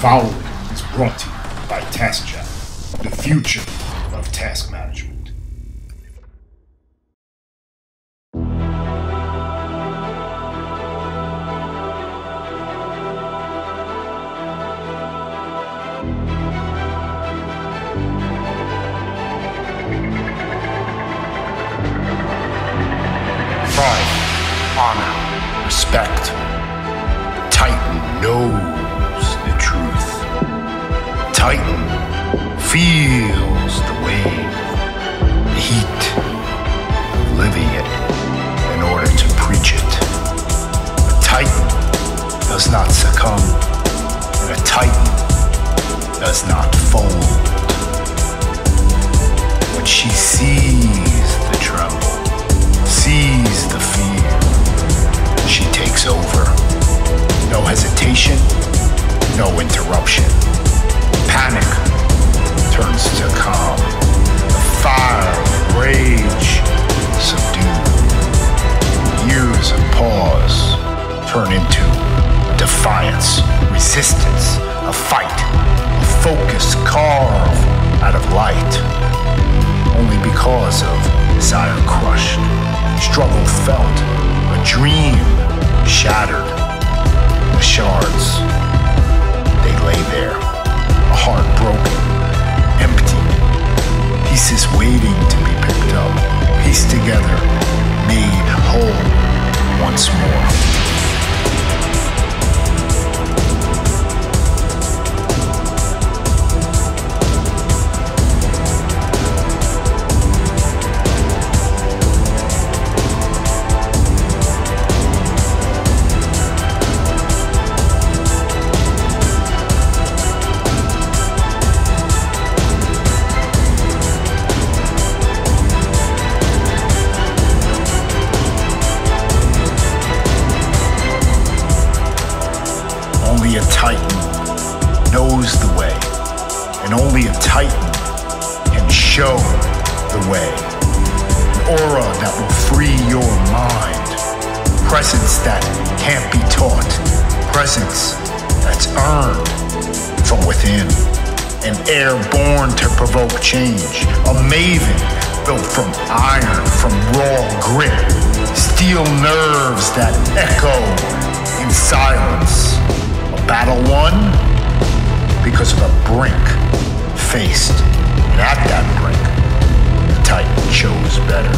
following is brought to you by TaskChat, the future of task management. Pride, honor, respect. Titan knows. Titan feels the wave, the heat living it in order to preach it. A Titan does not succumb, and a Titan does not fold. When she sees the tremble, sees the fear, she takes over. No hesitation, no interruption. A fight, a focus carved out of light. Only because of desire crushed, struggle felt, a dream shattered. The shards, they lay there, a heart broken, empty, pieces waiting to be picked up, pieced together, made whole once more. Knows the way, and only a Titan can show the way. An aura that will free your mind, presence that can't be taught, presence that's earned from within. An air born to provoke change, a maven built from iron, from raw grit, steel nerves that echo in silence. A battle won because of a brink faced. And at that brink, the Titan chose better.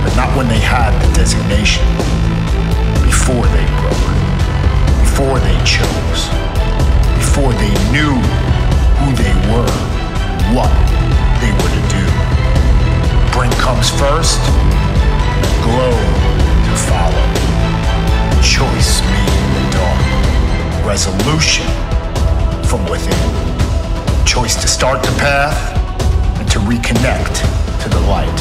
But not when they had the designation. Before they broke. Before they chose. Before they knew who they were. What they were to do. Brink comes first. The glow to follow. Choice made in the dark resolution from within. Choice to start the path and to reconnect to the light.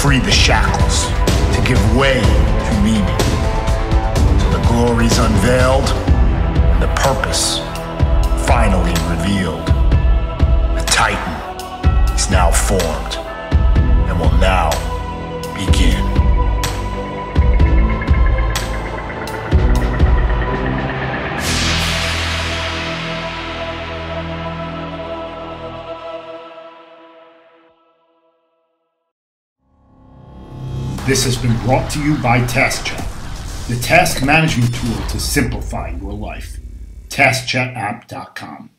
Free the shackles to give way to meaning. Till the glory's unveiled and the purpose finally revealed. This has been brought to you by TaskChat, the task management tool to simplify your life. TaskChatApp.com.